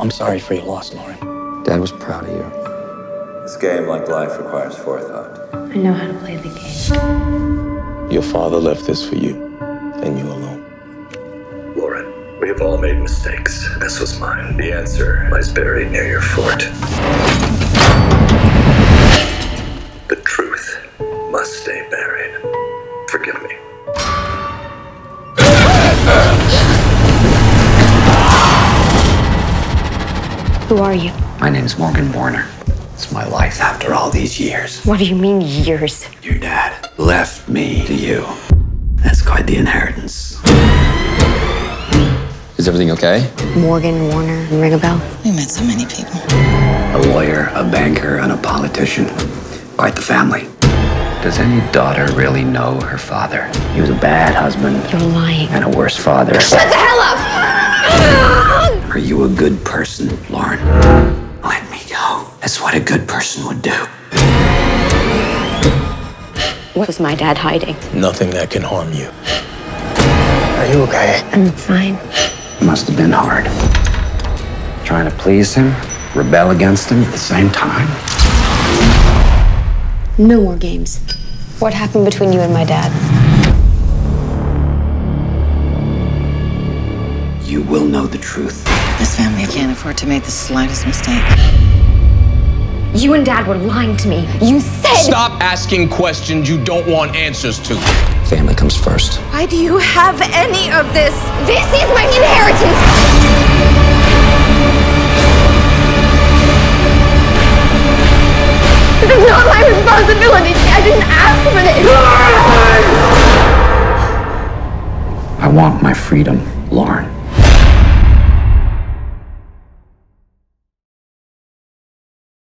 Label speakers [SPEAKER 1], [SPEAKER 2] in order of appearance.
[SPEAKER 1] I'm sorry for your loss, Lauren.
[SPEAKER 2] Dad was proud of you.
[SPEAKER 3] This game, like life, requires forethought.
[SPEAKER 4] I know how to play the game.
[SPEAKER 5] Your father left this for you, and you alone.
[SPEAKER 6] Lauren, we have all made mistakes. This was mine. The answer lies buried near your fort.
[SPEAKER 4] Who are you?
[SPEAKER 2] My name's Morgan Warner. It's my life after all these years.
[SPEAKER 4] What do you mean, years?
[SPEAKER 2] Your dad left me to you. That's quite the inheritance. Is everything okay?
[SPEAKER 4] Morgan Warner, ring a bell?
[SPEAKER 7] We met so many people.
[SPEAKER 2] A lawyer, a banker, and a politician. Quite the family. Does any daughter really know her father? He was a bad husband
[SPEAKER 4] You're lying.
[SPEAKER 2] and a worse father.
[SPEAKER 4] Shut the hell up!
[SPEAKER 2] Are you a good person, Lauren? Let me go. That's what a good person would do.
[SPEAKER 4] What was my dad hiding?
[SPEAKER 5] Nothing that can harm you.
[SPEAKER 1] Are you okay?
[SPEAKER 4] I'm fine.
[SPEAKER 2] It must have been hard. Trying to please him, rebel against him at the same time.
[SPEAKER 4] No more games. What happened between you and my dad?
[SPEAKER 2] You will know the truth.
[SPEAKER 7] This family can't afford to make the slightest mistake.
[SPEAKER 4] You and dad were lying to me. You said.
[SPEAKER 8] Stop asking questions you don't want answers to.
[SPEAKER 2] Family comes first.
[SPEAKER 9] Why do you have any of this?
[SPEAKER 4] This is my inheritance! This is not my responsibility. I didn't ask for this.
[SPEAKER 2] I want my freedom, Lauren.